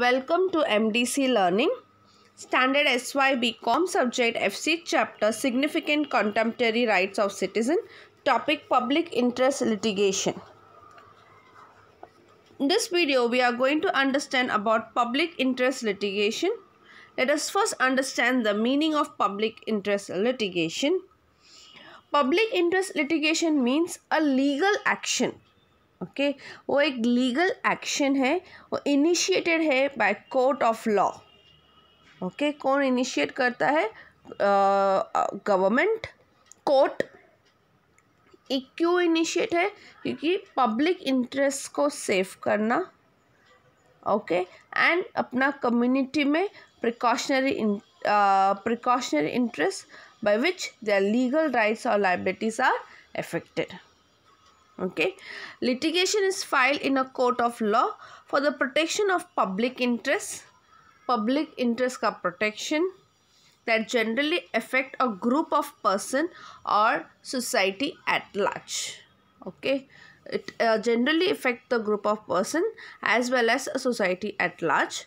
Welcome to MDC Learning. Standard SY BCom Subject FC Chapter Significant Contemporary Rights of Citizen. Topic Public Interest Litigation. In this video, we are going to understand about public interest litigation. Let us first understand the meaning of public interest litigation. Public interest litigation means a legal action okay? वो एक legal action है, वो initiated है by court of law. Okay? कौन initiate करता है? Government court. एक क्यों इनिशिएट है? क्योंकि पब्लिक इंटरेस्ट को सेव करना। ओके? okay? एंड अपना कम्युनिटी में precautionary precautionary interest by which their legal rights और liabilities are affected okay. Litigation is filed in a court of law for the protection of public interest. Public interest ka protection that generally affect a group of person or society at large. Okay. It uh, generally affect the group of person as well as a society at large.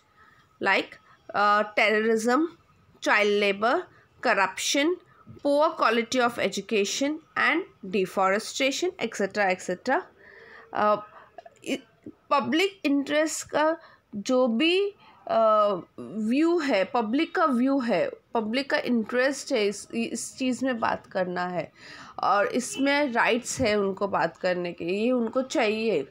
Like uh, terrorism child labor corruption poor quality of education and deforestation etc etc public interest का जो भी view uh, है public का view है public का interest है इस इस चीज़ में बात करना है। और इसमें राइट्स है उनको बात करने के ये उनको चाहिए।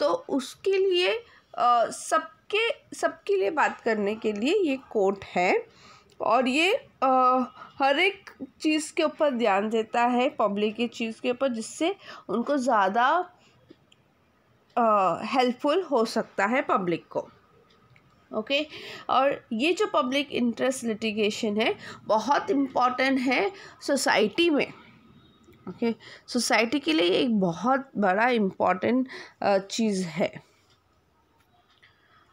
तो उसके लिए uh, सबके सबके लिए बात करने के लिए ये कोर्ट है। और ये आ, हर एक चीज़ के ऊपर ध्यान देता है, पब्लिक की चीज़ के ऊपर, जिससे उनको ज़्यादा हेल्पफुल हो सकता है पब्लिक को ओके okay? और ये जो पब्लिक इंटरेस्ट लिटिगेशन है, बहुत इंपॉर्टेंट है सोसाइटी में ओके okay? सोसाइटी के लिए एक बहुत बड़ा इंपॉर्टेंट चीज़ है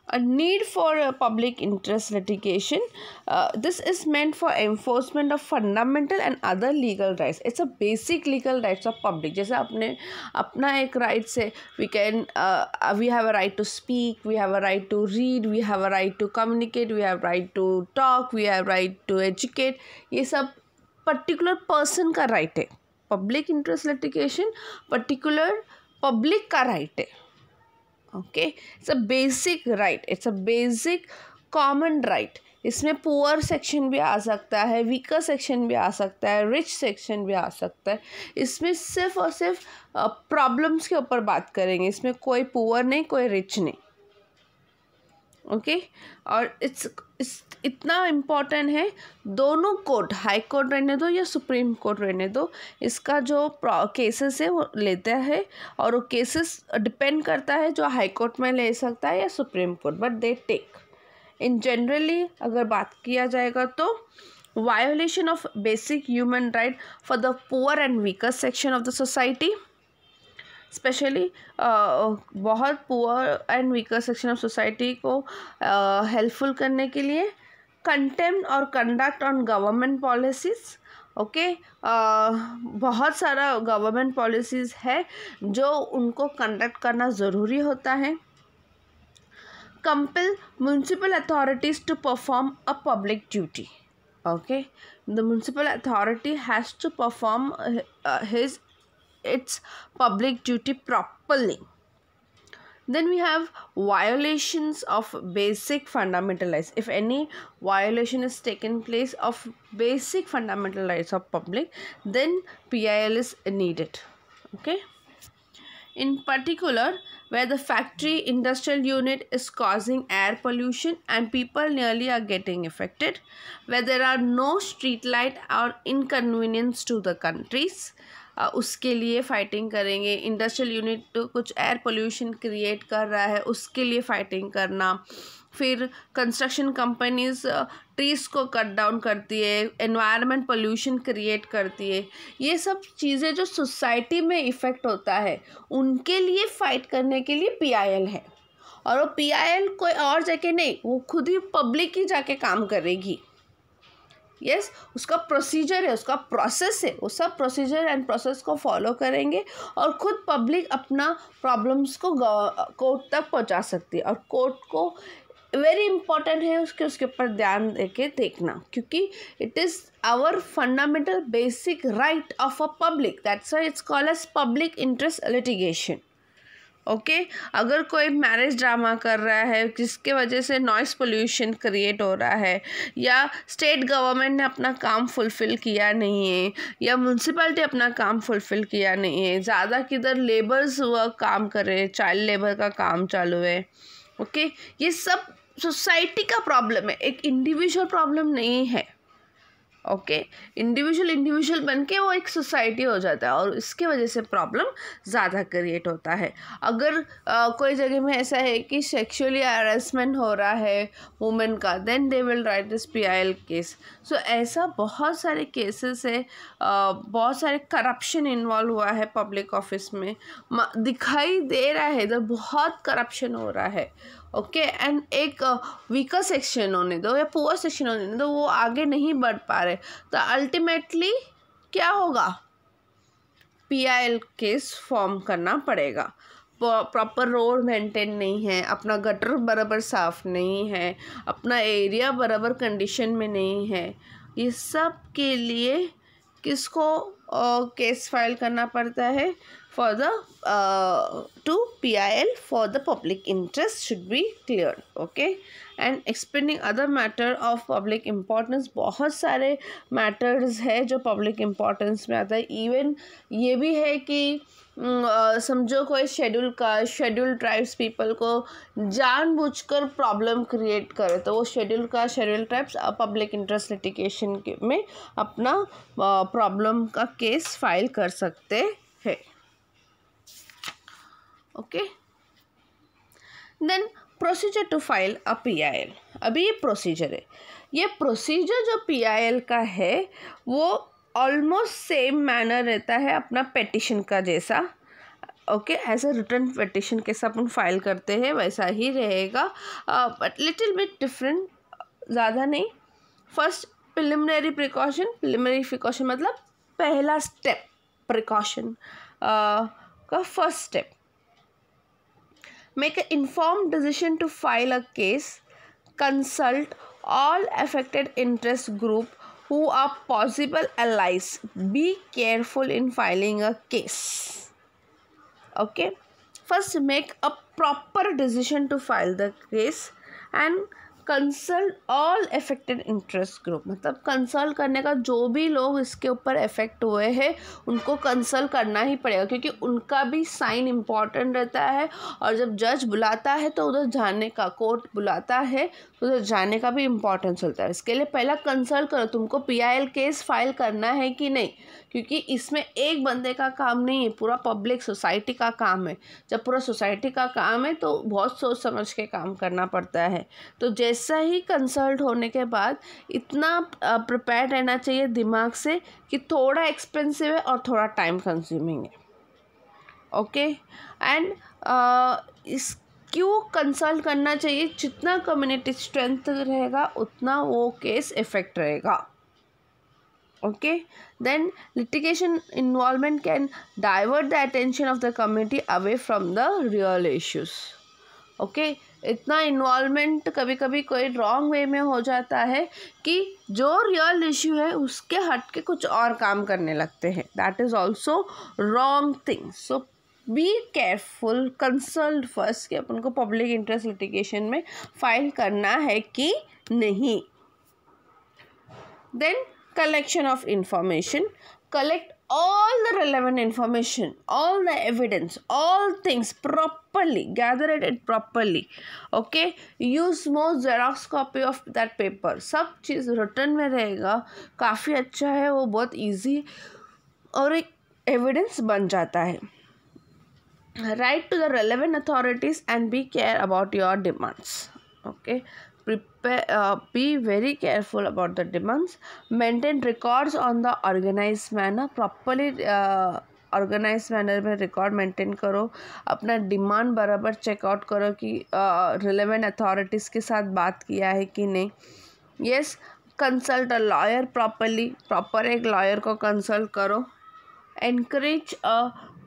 a need for a public interest litigation uh, this is meant for enforcement of fundamental and other legal rights it's a basic legal rights of public जैसे अपने अपना एक rights है we can uh, we have a right to speak we have a right to read we have a right to communicate we have right to talk we have right to educate ये सब particular person का right है public interest litigation particular public का right है okay it's a basic right it's a basic common right इसमें poor section भी आ सकता है वीकर सेक्शन भी आ सकता है रिच सेक्शन भी आ सकता है। इसमें सिर्फ़ और सिर्फ़ प्रॉब्लम्स के ऊपर बात करेंगे। इसमें कोई पुअर नहीं, कोई रिच नहीं। Okay okay? और इट्स, इस, इतना इंपॉर्टेंट है, दोनों कोर्ट, हाई कोर्ट रहने दो या सुप्रीम कोर्ट रहने दो, इसका जो केसेस है वो लेता है और वो केसेस डिपेंड करता है जो हाई कोर्ट में ले सकता है या supreme court but they take in generally अगर बात किया जाएगा तो violation of basic human right for the poor and weaker section of the society specially uh, बहुत poor and weaker section of society को हेल्पफुल uh, करने के लिए कंटेम्प और conduct on government policies okay बहुत सारा गवर्नमेंट पॉलिसीज़ है जो उनको कंडक्ट करना ज़रूरी होता है। Compel municipal authorities to perform a public duty the municipal authority has to perform uh, his its public duty properly. Then we have violations of basic fundamental rights if any violation is taken place of basic fundamental rights of public then pil is needed. Okay? In particular where the factory industrial unit is causing air pollution and people nearly are getting affected where there are no street light or inconvenience to the countries उसके लिए fighting करेंगे। Industrial unit कुछ air pollution create कर रहा है, उसके लिए fighting करना। फिर कंस्ट्रक्शन कंपनीज़ ट्रीज़ को कट डाउन करती है एनवायरनमेंट पोल्यूशन क्रिएट करती है। ये सब चीज़ें जो सोसाइटी में इफ़ेक्ट होता है, उनके लिए फ़ाइट करने के लिए पीआईएल है। और वो पीआईएल कोई और जगह नहीं, वो खुद ही पब्लिक ही जाके काम करेगी। यस yes, उसका प्रोसीजर है उसका प्रोसेस है वो सब प्रोसीजर एंड प्रोसेस को फॉलो करेंगे और ख़ुद पब्लिक अपना प्रॉब्लम्स को कोर्ट तक पहुँचा सकती है और कोर्ट को वेरी इंपॉर्टेंट है उसके उसके ऊपर ध्यान दे के देखना क्योंकि it is our fundamental basic right of a public that's it's call as public interest litigation okay okay? अगर कोई मैरिज ड्रामा कर रहा है, जिसके वजह से नॉइस पोल्यूशन क्रिएट हो रहा है, या स्टेट गवर्नमेंट ने अपना काम फुलफ़िल किया नहीं है, या म्यूनसिपैलिटी अपना काम फुलफ़िल किया नहीं है, ज़्यादा किधर लेबर्स वर्क काम कर रहे हैं चाइल्ड लेबर का काम चालू है, ओके okay? ये सब सोसाइटी का प्रॉब्लम है, एक इंडिविजुअल प्रॉब्लम नहीं है ओके। इंडिविजुअल इंडिविजुअल बन के वो एक सोसाइटी हो जाता है और इसके वजह से प्रॉब्लम ज़्यादा क्रिएट होता है। अगर आ, कोई जगह में ऐसा है कि सेक्सुअली हरासमेंट हो रहा है वुमेन का then they will write this P I L case so ऐसा बहुत सारे केसेस है आ, बहुत सारे करप्शन इन्वॉल्व हुआ है पब्लिक ऑफ़िस में। दिखाई दे रहा है इधर बहुत करप्शन हो रहा है। ओके एंड एक वीकर सेक्शन होने दो या पुअर सेक्शन होने दो, वो आगे नहीं बढ़ पा रहे। तो अल्टीमेटली क्या होगा? P I L case form करना पड़ेगा। प्रॉपर रोड मेंटेन नहीं है, अपना गटर बराबर साफ़ नहीं है, अपना एरिया बराबर कंडीशन में नहीं है। ये सब के लिए किसको केस फ़ाइल करना पड़ता है for the to P I L for the public interest should be clear okay and explaining other matter of public importance बहुत सारे मैटर्स है जो पब्लिक इम्पॉर्टेंस में आता है। इवन ये भी है कि समझो कोई शेड्यूल का शेड्यूल ट्राइब्स पीपल को जानबूझकर प्रॉब्लम क्रिएट करे तो वो शेड्यूल का schedule tribes public interest litigation में अपना प्रॉब्लम का केस फ़ाइल कर सकते हैं। Okay then procedure to file a P I L अभी ये प्रोसीजर है। ये प्रोसीजर जो पी आई एल का है, वो ऑलमोस्ट सेम मैनर रहता है अपना पेटिशन का जैसा। Okay as a written petition कैसा अपन फ़ाइल करते हैं वैसा ही रहेगा। बट लिटिल बिट डिफरेंट ज़्यादा नहीं। First preliminary precaution preliminary precaution मतलब पहला स्टेप प्रिकॉशन का first step make an informed decision to file a case, consult all affected interest group who are possible allies. Be careful in filing a case. Okay. First make a proper decision to file the case and consult all affected interest group मतलब consult करने का जो भी लोग इसके ऊपर effect हुए हैं, उनको कंसल्ट करना ही पड़ेगा, क्योंकि उनका भी साइन इंपॉर्टेंट रहता है और जब जज बुलाता है तो उधर जाने का कोर्ट बुलाता है तो उधर जाने का भी इम्पोर्टेंस होता है। इसके लिए पहला कंसल्ट करो, तुमको पी केस फ़ाइल करना है कि नहीं? क्योंकि इसमें एक बंदे का काम नहीं है, पूरा पब्लिक सोसाइटी का काम है। जब पूरा सोसाइटी का काम है तो बहुत सोच समझ के काम करना पड़ता है। तो जैसा ही कंसल्ट होने के बाद इतना प्रिपेयर रहना चाहिए दिमाग से कि थोड़ा एक्सपेंसिव है और थोड़ा टाइम कंज्यूमिंग है। ओके एंड इस क्यों कंसल्ट करना चाहिए? जितना कम्युनिटी स्ट्रेंथ रहेगा, उतना वो केस इफ़ेक्ट रहेगा। Okay then litigation involvement can divert the attention of the community away from the real issues okay? इतना इन्वॉल्वमेंट कभी कभी कोई रॉन्ग वे में हो जाता है कि जो रियल इश्यू है, उसके हट के कुछ और काम करने लगते हैं। That is also wrong thing so be careful consult first कि अपन को पब्लिक इंटरेस्ट लिटिगेशन में फ़ाइल करना है कि नहीं। Then collection of information. Collect all the relevant information all the evidence all things properly gather it properly okay use more xerox copy of that paper सब चीज़ return में रहेगा काफ़ी अच्छा है वो बहुत इजी और एक एविडेंस बन जाता है write to the relevant authorities and be care about your demands okay prepare uh, be very careful about the demands. Maintain records on the organized manner. Properly uh, organize manner में record maintain करो। अपना demand बराबर checkout करो कि relevant uh, authorities के साथ बात किया है कि नहीं। Yes consult a lawyer properly proper एक लॉयर को कंसल्ट करो। Encourage a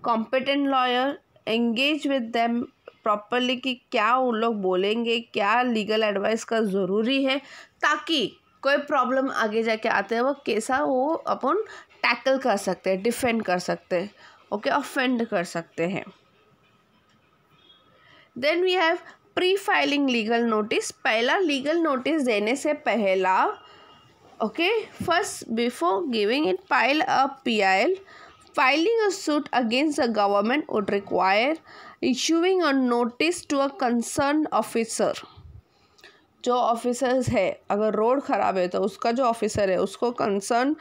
competent lawyer engage with them properly कि क्या उन लोग बोलेंगे, क्या लीगल एडवाइस का ज़रूरी है, ताकि कोई प्रॉब्लम आगे जाके आते हैं, वो कैसा वो अपन टैकल कर सकते हैं डिफेंड कर सकते हैं ओके ऑफेंड कर सकते हैं। Then we have pre filing legal notice पहला लीगल नोटिस देने से पहला before giving it file a P I L filing a suit against the government would require issuing a notice to a concerned officer. जो officers है, अगर road ख़राब है तो उसका जो ऑफिसर है, उसको कंसर्न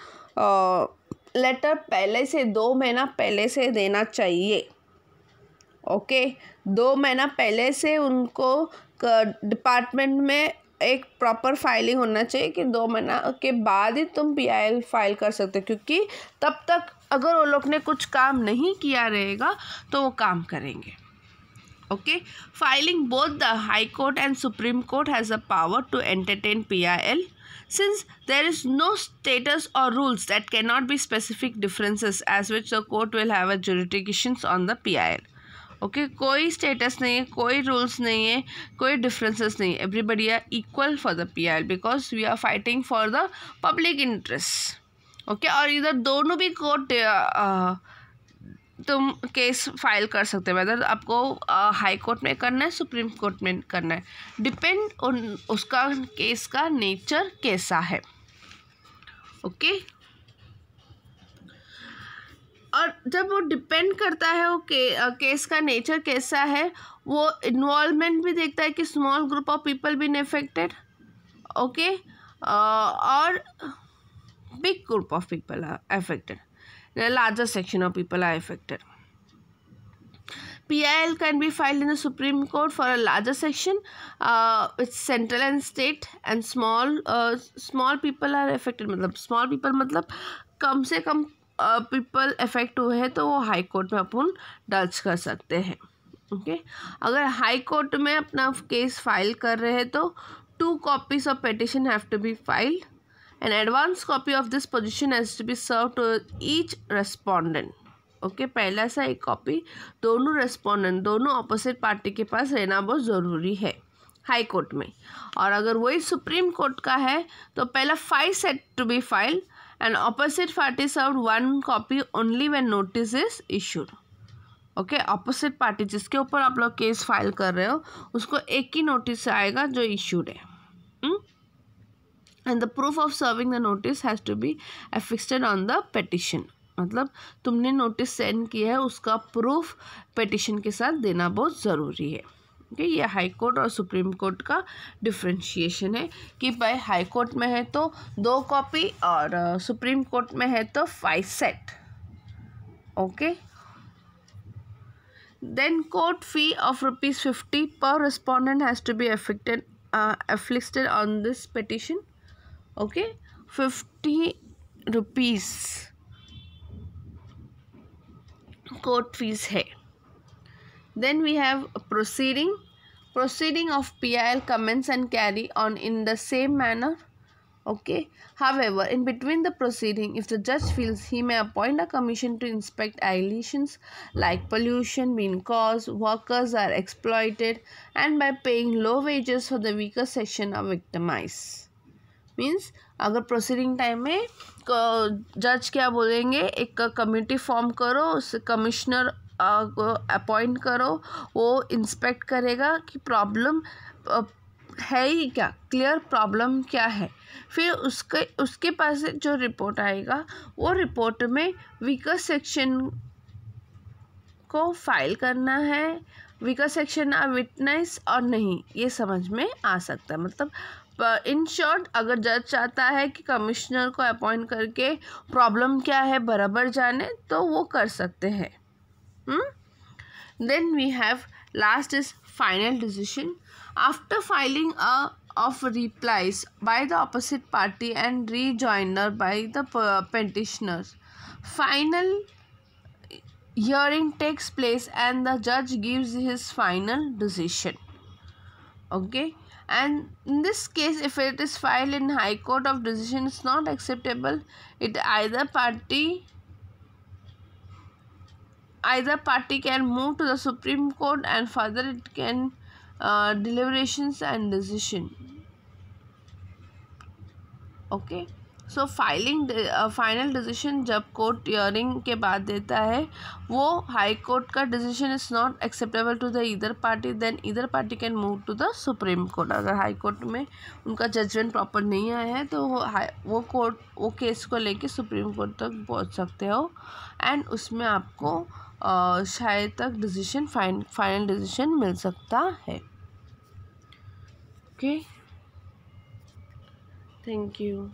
लेटर पहले से, दो महीना पहले से देना चाहिए। ओके? दो महीना पहले से उनको डिपार्टमेंट में एक प्रॉपर फाइलिंग होना चाहिए कि दो महीना के बाद ही तुम पी फ़ाइल कर सकते हो, क्योंकि तब तक अगर वो लोग ने कुछ काम नहीं किया रहेगा तो वो काम करेंगे। Okay? Filing both the high court and supreme court has a power to entertain PIL since there is no status or rules that can not be specific differences as which the court will have a jurisdiction on the PIL okay? कोई status नहीं है, कोई rules नहीं है, कोई differences नहीं है। Everybody are equal for the P I because we are fighting for the public interest okay और इधर दोनों भी कोर्ट तुम केस फ़ाइल कर सकते हो। वेदर आपको हाई कोर्ट में करना है सुप्रीम कोर्ट में करना है। डिपेंड उन उसका केस का नेचर कैसा है। Okay okay? और जब वो डिपेंड करता है वो के, आ, केस का नेचर कैसा है वो इन्वॉल्वमेंट भी देखता है कि small group of people been affected okay और big group of people are affected larger section of people are affected PIL can be filed in the Supreme Court for a larger section. Uh, it's central and state and small uh, small people are affected. मतलब small people मतलब कम से come people effect हुए हैं तो वो high court में अपन दर्ज कर सकते हैं ओके okay? अगर हाई कोर्ट में अपना केस फ़ाइल कर रहे हैं तो two copies of petition have to be filed an advance copy of this position has to be serve to each respondent okay okay, पहला सा एक कॉपी दोनों रेस्पोंडेंट दोनों अपोजिट पार्टी के पास रहना बहुत ज़रूरी है हाई कोर्ट में। और अगर वही सुप्रीम कोर्ट का है तो पहला five set to be file and opposite party serve one copy only when notice is issued. Okay opposite party जिसके ऊपर आप लोग केस फ़ाइल कर रहे हो उसको एक ही नोटिस आएगा जो इश्यूड है। And the proof of serving the notice has to be affixed on the petition मतलब तुमने नोटिस सेंड किया है, उसका प्रूफ पेटिशन के साथ देना बहुत ज़रूरी है। ओके ये हाई कोर्ट और सुप्रीम कोर्ट का डिफ्रेंशिएशन है कि भाई हाई कोर्ट में है तो दो कॉपी और सुप्रीम कोर्ट में है तो five set okay then court fee of rupees fifty per respondent has to be affected afflicted on this petition okay? 50 rupees. Court fees hai. Then we have a proceeding. Proceeding of pil commence and carry on in the same manner. Okay? However in between the proceeding if the judge feels he may appoint a commission to inspect allegations like pollution being caused workers are exploited and by paying low wages for the weaker section are victimized means अगर proceeding time में जज क्या बोलेंगे? एक committee form करो, उस commissioner appoint करो, वो इंस्पेक्ट करेगा कि प्रॉब्लम है ही क्या? क्लियर प्रॉब्लम क्या है? फिर उसके उसके पास जो रिपोर्ट आएगा, वो रिपोर्ट में वीकर सेक्शन को फ़ाइल करना है। वीकर सेक्शन आ विटनेस और नहीं, ये समझ में आ सकता है। मतलब पर इन शॉर्ट अगर जज चाहता है कि कमिश्नर को अपॉइंट करके प्रॉब्लम क्या है बराबर जाने तो वो कर सकते हैं। Then we have last is final decision after filing a of replies by the opposite party and rejoinder by the petitioners final hearing takes place and the जज gives his final decision okay? And in this case if it is filed in high court of decision is not acceptable. It either party either party can move to the supreme court and further it can uh, deliberations and decision. Okay so filing final decision जब court hearing के बाद देता है वो high court का decision is not acceptable to the इधर party then इधर party can move to the supreme court अगर हाई कोर्ट में उनका जजमेंट प्रॉपर नहीं आया है तो वो वो कोर्ट वो केस को लेके सुप्रीम कोर्ट तक पहुँच सकते हो। एंड उसमें आपको uh, शायद तक डिसीज़न फाइन फाइनल डिसीज़न मिल सकता है। Okay thank you